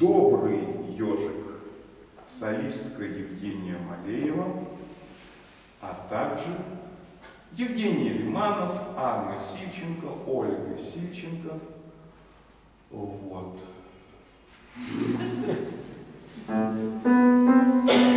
добрый ежик, солистка Евгения Малеева, а также Евгений Лиманов, Анна Сильченко, Ольга Сильченко. Вот. А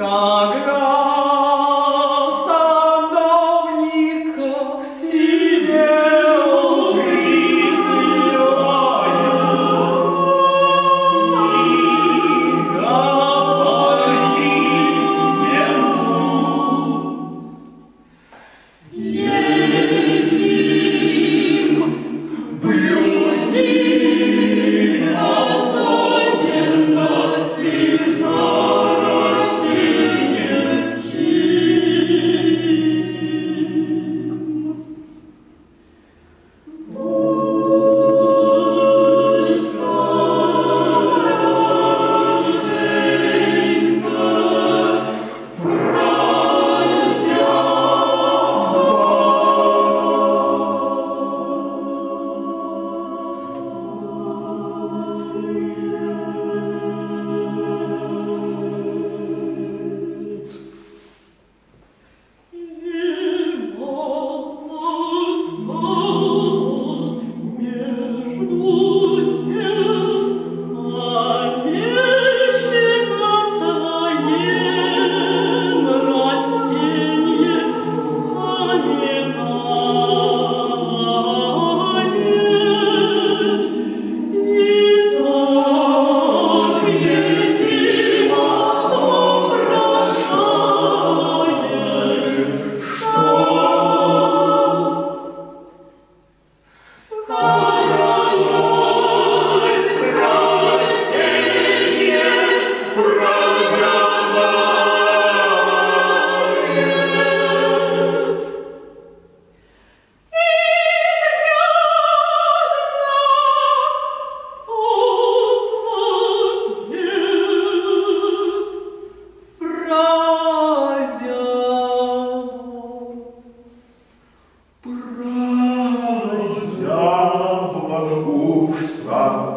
dag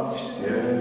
все.